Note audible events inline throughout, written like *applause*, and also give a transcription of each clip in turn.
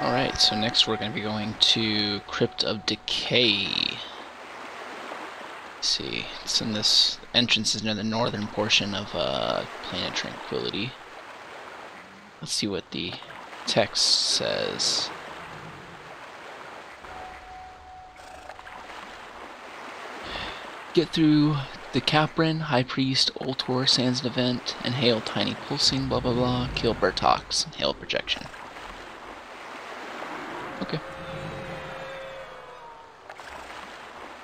Alright, so next we're going to be going to Crypt of Decay. Let's see, it's in this entrance is near the northern portion of uh, Plane of Tranquility. Let's see what the text says. Get through the Carprin, High Priest, Ultor, Sands Event, and Hail Tiny Pulsing, blah blah blah, kill Bertox, and Hail Projection. Okay.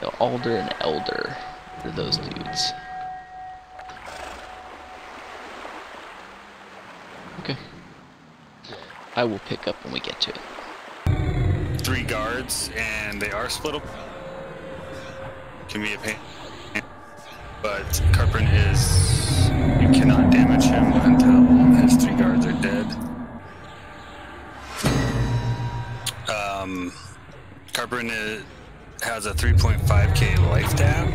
The Alder and Elder are those dudes. Okay. I will pick up when we get to it. Three guards, and they are split up. Can be a pain. But Carprin is. You cannot damage him until his three guards are dead. Um, is, has a 3.5k life tap,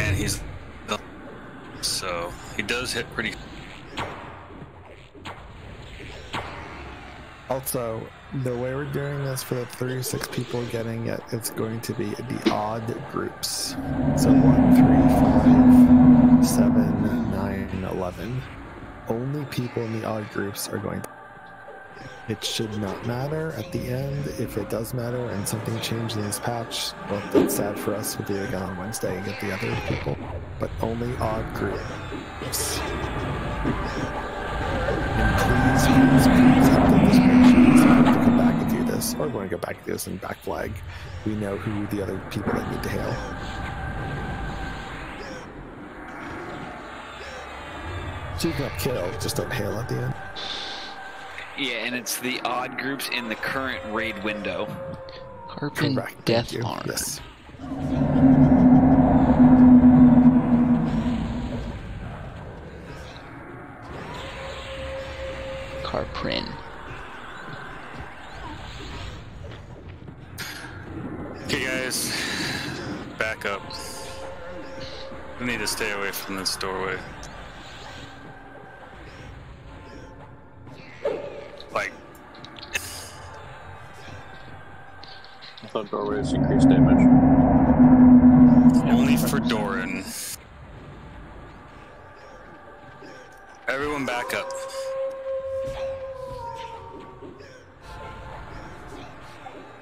and he's. So he does hit pretty. Also, the way we're doing this for the 36 people getting it, it's going to be the odd groups. So 1, 3, 5, 7, 9, 11. Only people in the odd groups are going to. It should not matter at the end. If it does matter and something changed in this patch, well, that's sad for us. We'll do it again on Wednesday and get the other people. But only odd groups. And please, please, please update spreadsheets. We have to come back and do this. Or we're going to go back and do this and back flag. We know who the other people that need to hail. So you can kill, just don't hail at the end. Yeah, and it's the odd groups in the current raid window. Carprin Correct. Death you. Arm. Yes. Carprin. Okay, guys, back up. We need to stay away from this doorway. I thought doorways increase damage. only for Doran. Everyone back up.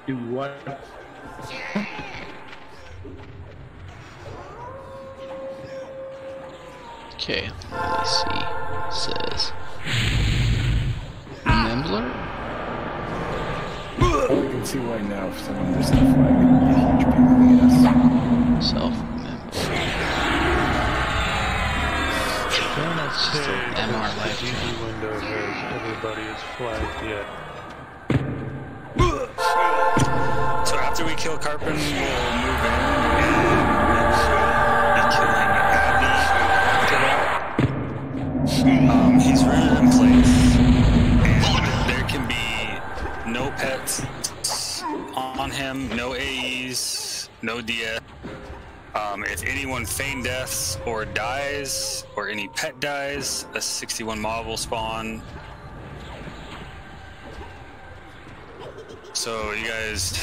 Do what? Okay, let me see. See why now if someone was to flag it would be a huge pain in the ass. Self member. That's just an MR the life DB window has everybody is flagged yet. So after we kill Carprin, we'll move in on him, no AEs, no DS. Um, if anyone feign deaths or dies, or any pet dies, a 61 mob will spawn. So you guys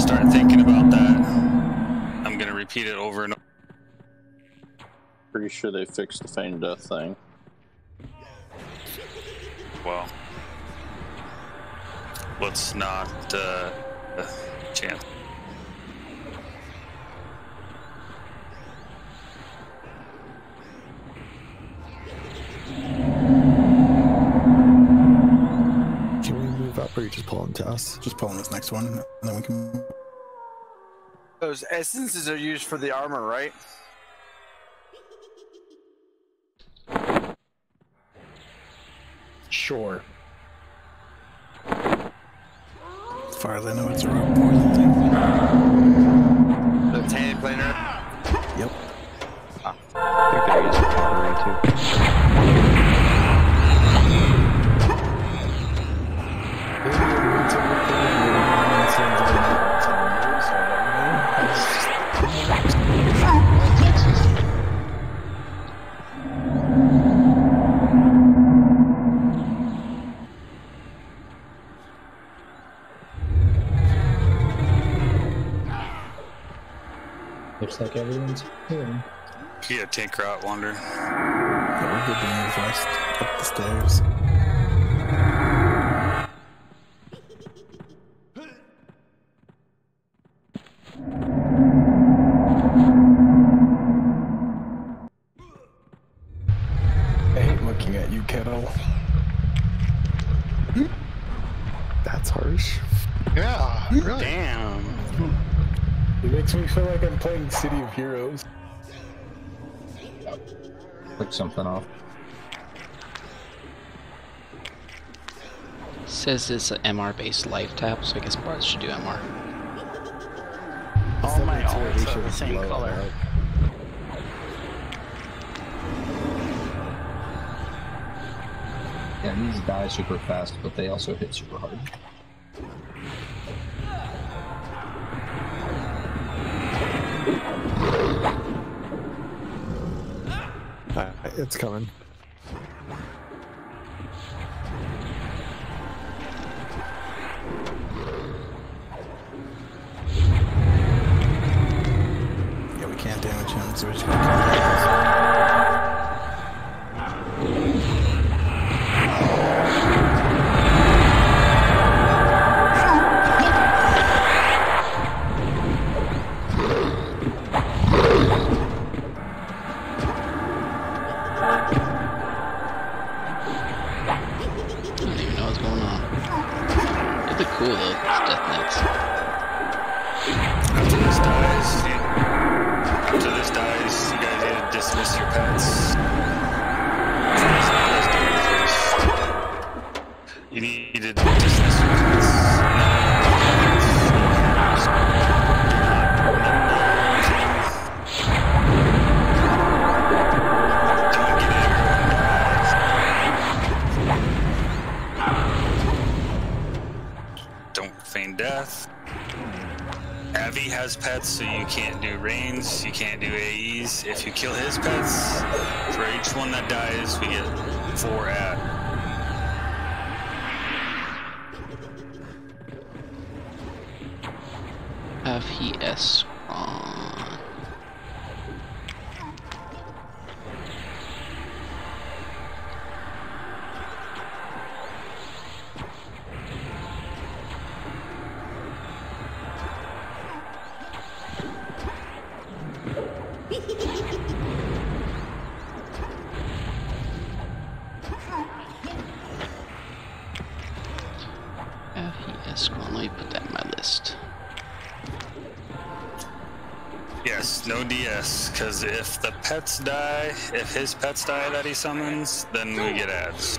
start thinking about that. I'm gonna repeat it over and over. Pretty sure they fixed the feign death thing. Well, let's not uh, uh, chance. Can we move up or are you just pulling to us? Just pulling this next one, and then we can. Those essences are used for the armor, right? Sure. Far as I know, it's a rope poison thing. The tanning planer. Yep. Looks like everyone's here. Yeah, tank route wander. Yeah, we're good to move west up the stairs. Says it's an MR based life tap, so I guess bars should do MR. All my alts are the same color. Yeah, these die super fast, but they also hit super hard. It's coming. Yes, no DS, because if the pets die, if his pets die that he summons, then we get ads.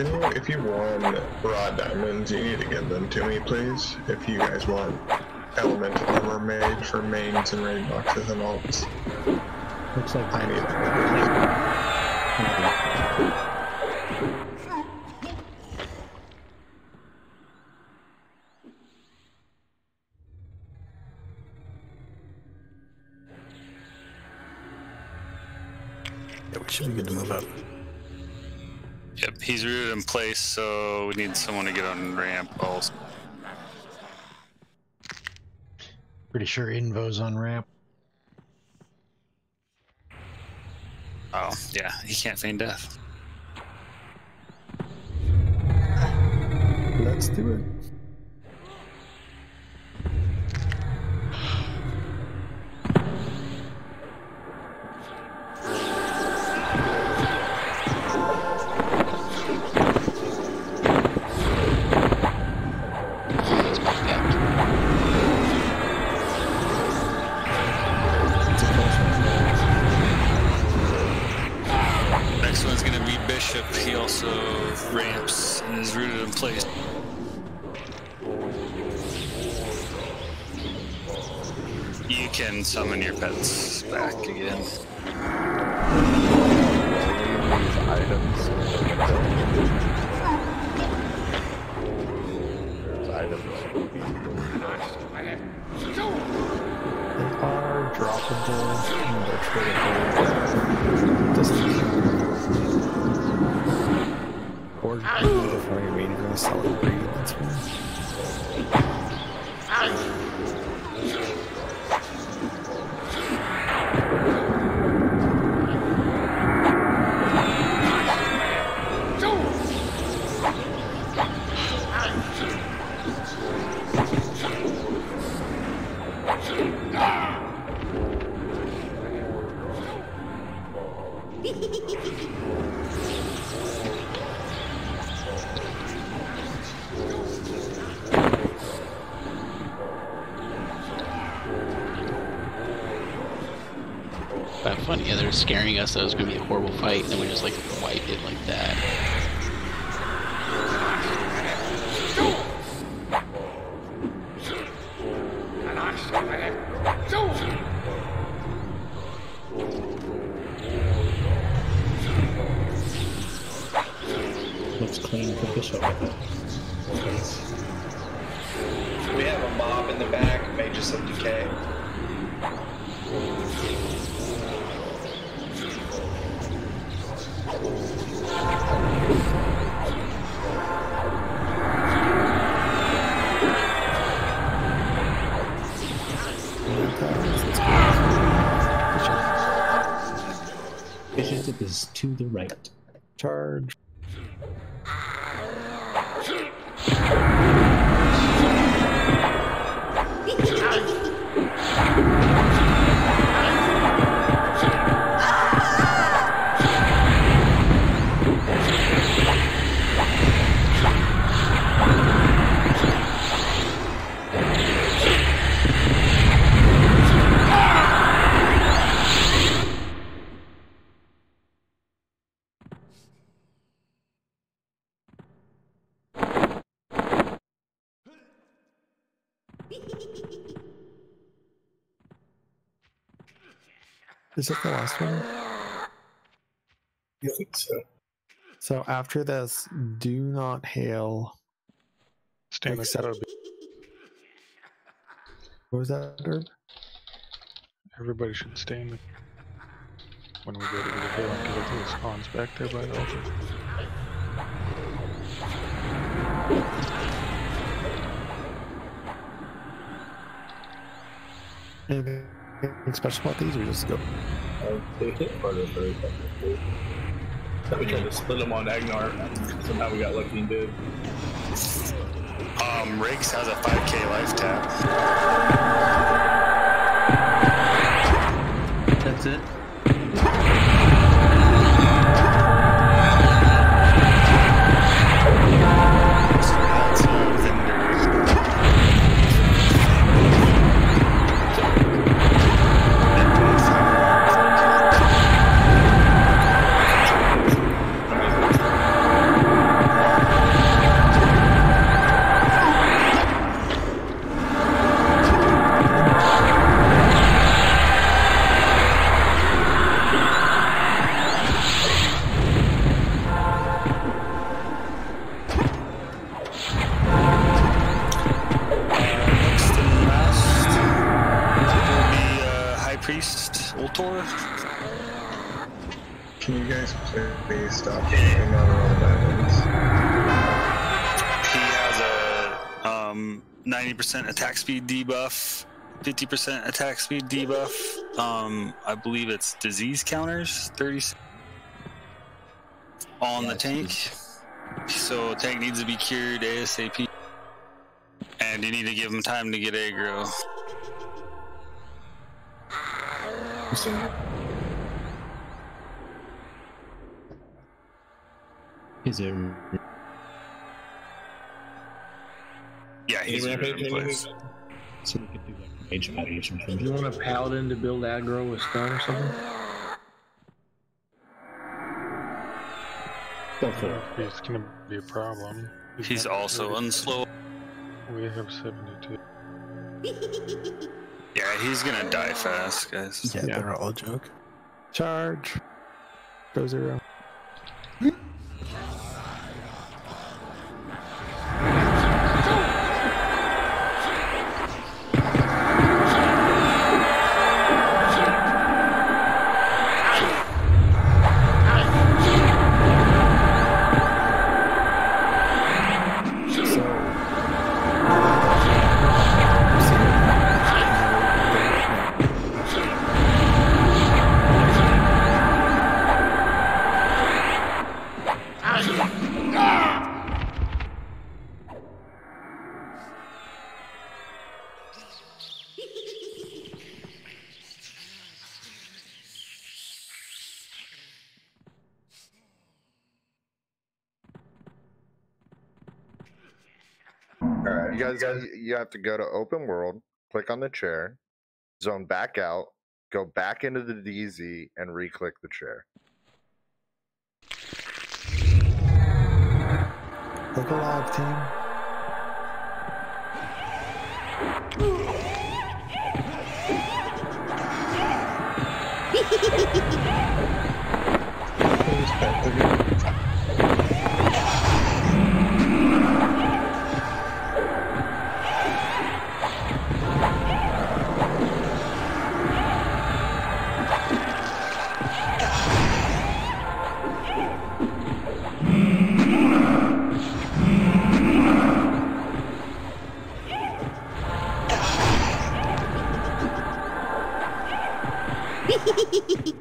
if any, if you won raw diamonds, you need to give them to me, please. If you guys want elemental armor made for mains and raid boxes and alts. Looks like I need Yeah, he's rooted in place, so we need someone to get on ramp also. Pretty sure Invo's on ramp. Oh, yeah, he can't feign death. Let's do it. Bishop. He also ramps and is rooted in place. You can summon your pets back again. Items. Items They are droppable and they're tradable. Or before you're ready, you're gonna sell it greedy, that's But funny, yeah, they're scaring us that it was gonna be a horrible fight, and then we just like wipe it like that. Looks clean for Bishop. Face. We have a mob in the back, Mages of Decay. Charge. Is it the last one? I think so. So after this, do not hail. Stand Except- What was that, Herb? Everybody should stand when we go to the hill and give it spawns back there by the altar. Anything special about these? We just go. They hit harder very effectively. So we tried to split them on Agnarr, and somehow we got lucky and did. Um, Rakes has a 5k life tap. That's it. Speed debuff, 50% attack speed debuff. Um, I believe it's disease counters, 30 on the tank. So tank needs to be cured ASAP. And you need to give him time to get aggro. Is it? Yeah, he's Any in rampage, place. So we could do like mage patty or something. Do you want a paladin to build aggro with stun or something? Go. It's gonna be a problem. He's also unslow. We have 72. *laughs* Yeah, he's gonna die fast, guys. Yeah, they're all joke. Charge. Go zero. *laughs* All right, you guys, you, you have to go to open world, click on the chair, zone back out, go back into the DZ, and re-click the chair. Look alive, team. *laughs* Just *laughs*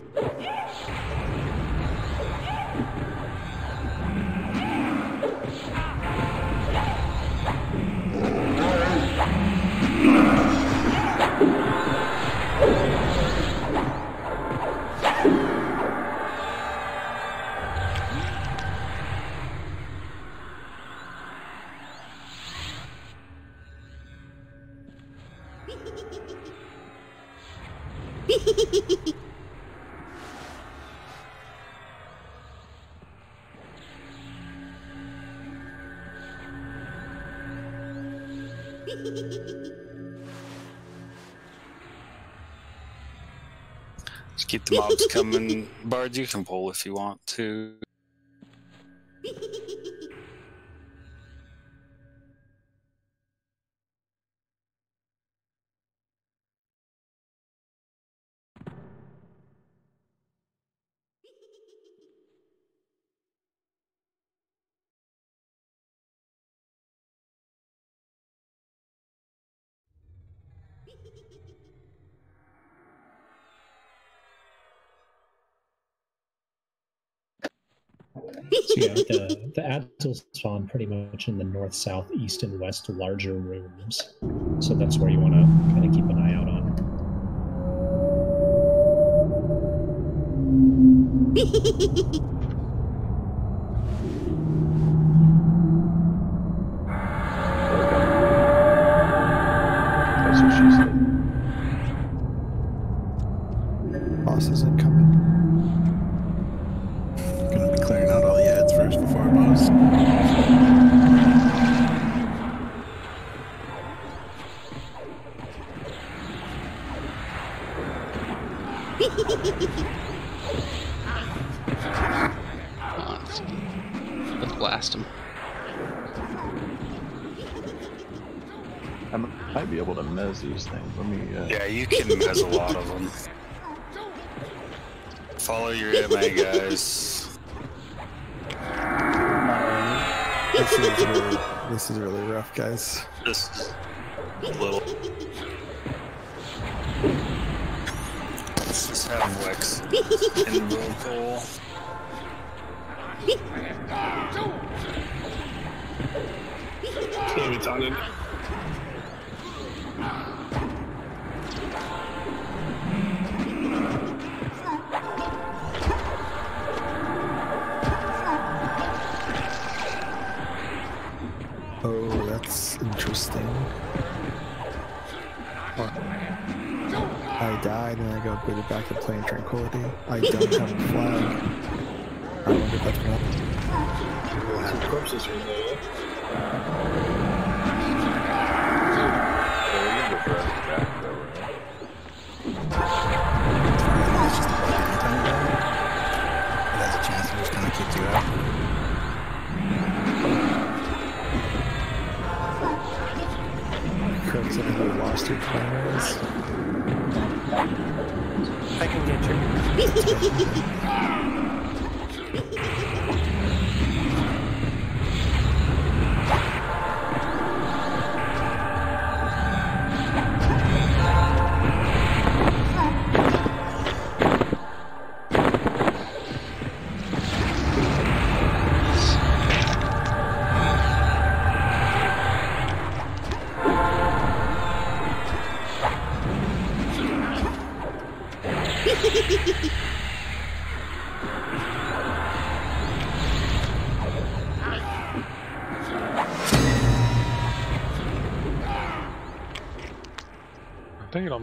keep the mobs coming. Bard, you can pull if you want to. *laughs* So yeah, the *laughs* the ads spawn pretty much in the north, south, east, and west larger rooms. So that's where you want to kind of keep an eye out on. *laughs* This is really, this is really rough, guys. Just a little. Let's just have Wex in roll call. Damn, it's on interesting. I died and I got booted back to Plane tranquility. I don't have a flag. I wonder if that's gonna happen. We'll have corpses. Ha ha ha ha ha!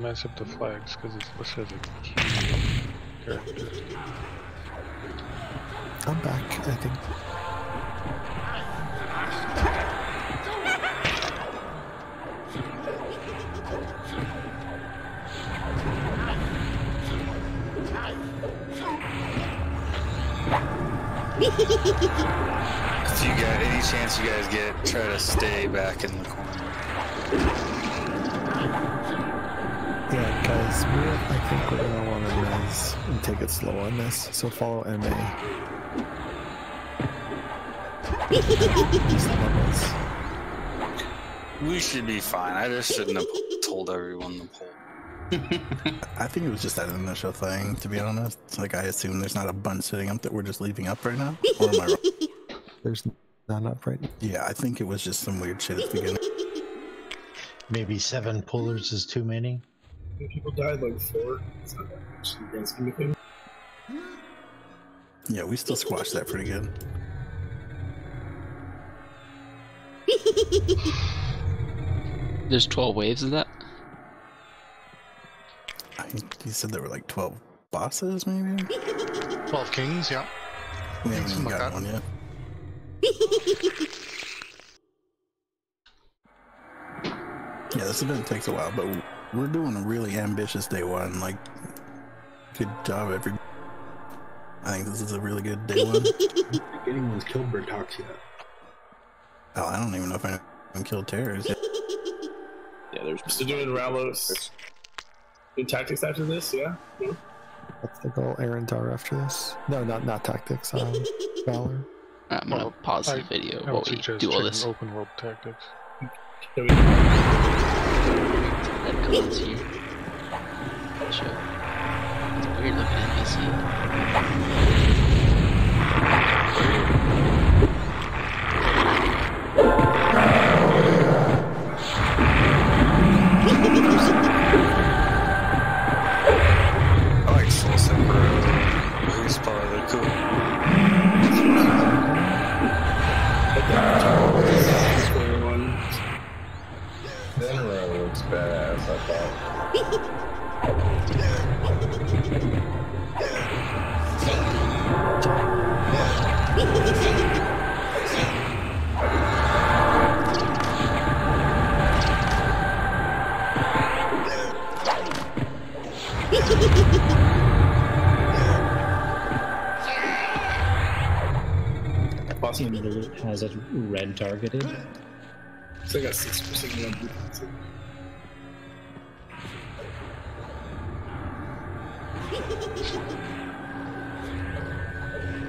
I think it'll mess up the flags because it's listed as a key character. I'm back, I think. If you got any chance you guys get, try to stay back in the corner. Yeah, we I think we're gonna want to res and take it slow on this. So follow MA. *laughs* Just love us. We should be fine. I just shouldn't have told everyone to pull. I think it was just that initial thing, to be honest. Like, I assume there's not a bunch sitting up that we're just leaving up right now. Or am I wrong? *laughs* There's not up right now. Yeah, I think it was just some weird shit at the beginning. Maybe seven pullers is too many. People died like four. It's not that much in the grand scheme of things. Yeah, we still squashed that pretty good. *laughs* There's 12 waves of that? I think you said there were like 12 bosses, maybe? *laughs* 12 kings, yeah. We haven't even got one yet. *laughs* Yeah, this event takes a while, but we're doing a really ambitious day one. Like, good job, every. I think this is a really good day one. Anyone's killed Bertox yet? Oh, I don't even know if I can kill terrors yet. *laughs* Yeah, there's. Still doing Ralos. Doing tactics after this, yeah? No? What's the goal? Arantar after this? No, not not tactics. Um, *laughs* Valor. I'm gonna pause the video I while we do all this. open world tactics. Codes here. Show. It's weird looking NPC. It has it red targeted. So I got 6% on defense.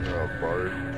Oh, Bart.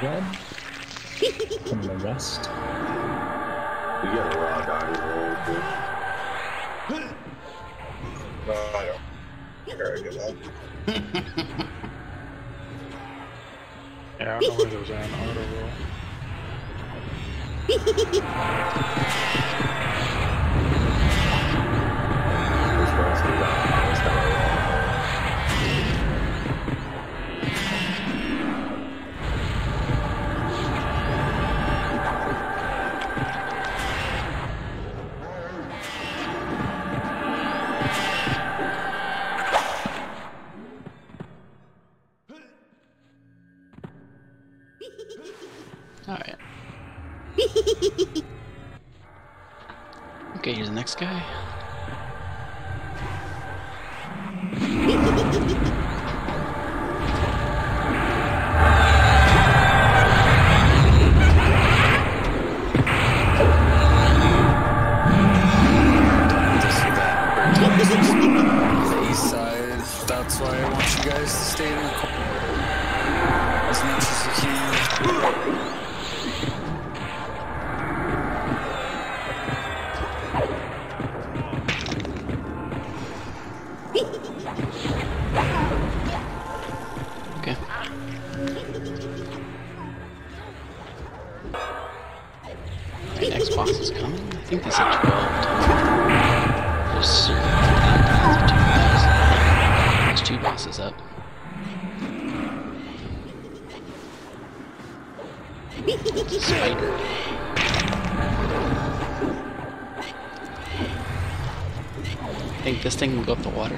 Incoming red from the west. We get a raw doggy roll, dude. No, I don't care. I. Yeah, I don't know where those are in auto *laughs* roll.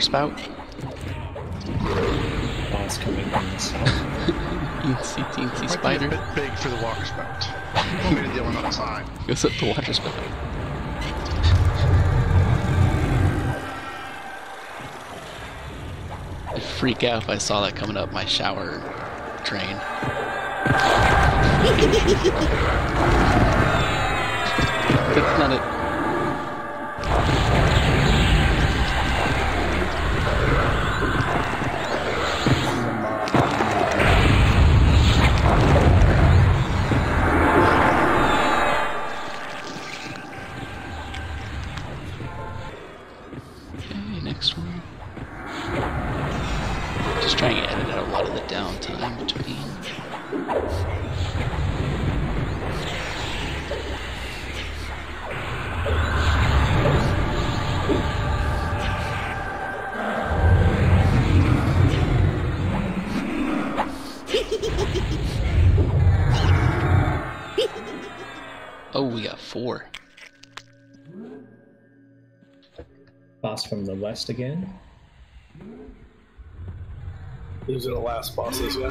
Water spout. Boss coming from the south. *laughs* Teensy teensy Might be a bit big for the water spout. Maybe the one outside. *laughs* Goes up the water spout. I'd freak out if I saw that coming up my shower drain. *laughs* That's not it. West again. These are the last bosses yet.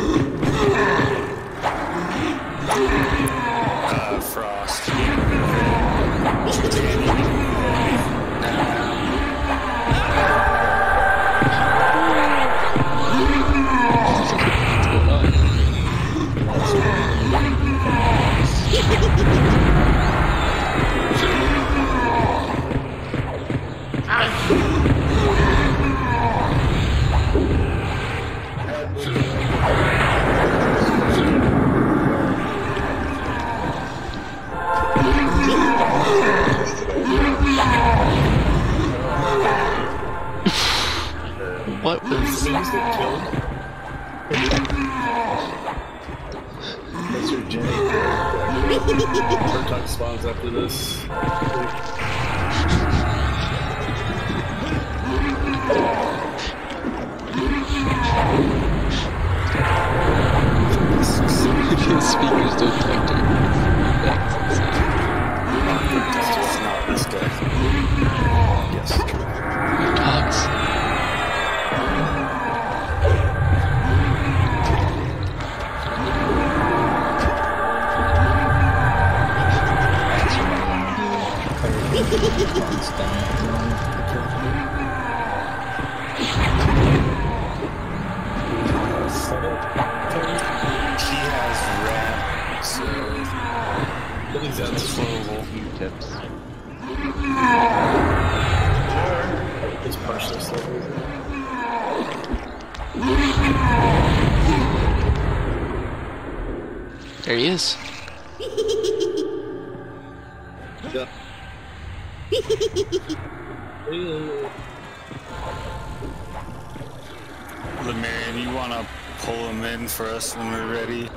us when we're ready?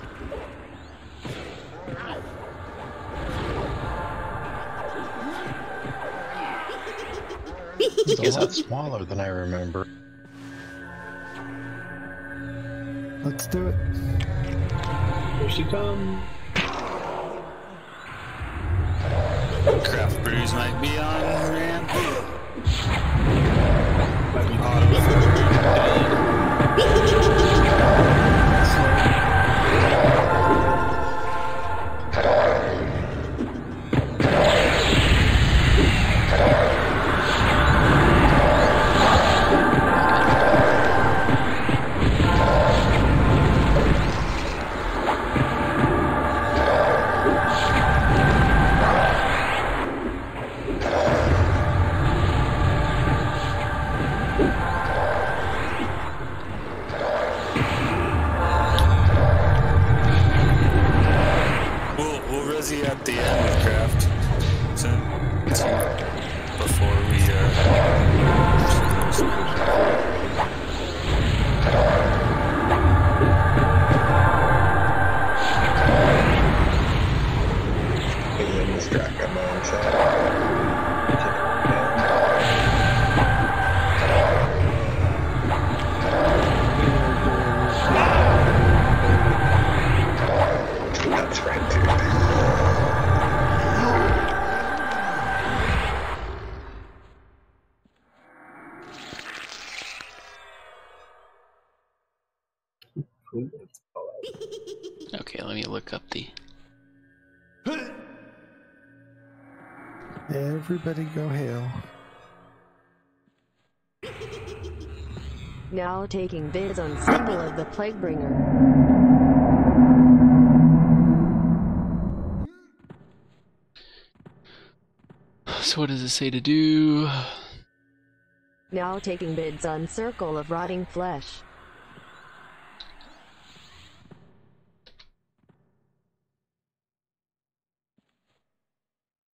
It's a lot smaller than I remember. Let's do it. Here she comes. Craft brews might be on, ramp. Might be We'll *laughs* *laughs* Everybody go hail. *laughs* Now taking bids on symbol of the Plaguebringer. So what does it say to do? Now taking bids on circle of rotting flesh.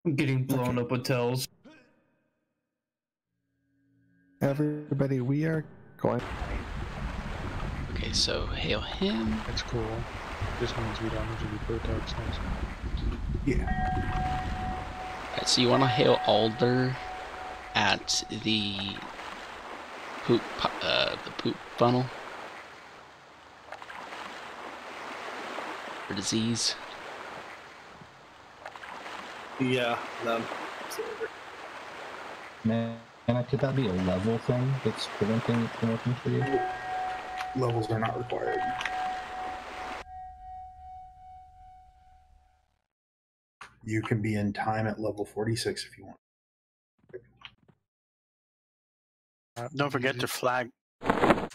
I'm getting blown up with tells. Everybody, we are going. Okay, so hail him. That's cool. This means we don't need to be Bertox next. Yeah. Alright, so you want to hail Elder at the poop, uh, the poop funnel for disease. Yeah, them. Man, could that be a level thing that's preventing it from working for you? Levels are not required. You can be in time at level 46 if you want. Uh, don't forget to flag.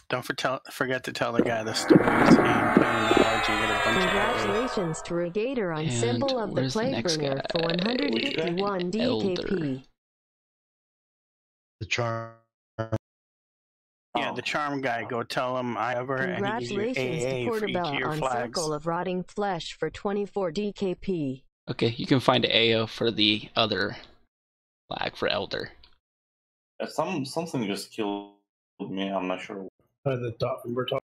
Don't for tell, forget to tell the guy the stories and plain knowledge and get a bunch of Congratulations to Regator on And symbol of the where's the Plague next Bringer for 151 DKP. The charm. Yeah, the charm guy. Go tell him I ever and he gives you Congratulations to AA for each of Portabella on flags. Circle of Rotting Flesh for 24 DKP. Okay, you can find AO for the other flag for Elder. Some something just killed me. I'm not sure. Uh, the top, we're talking.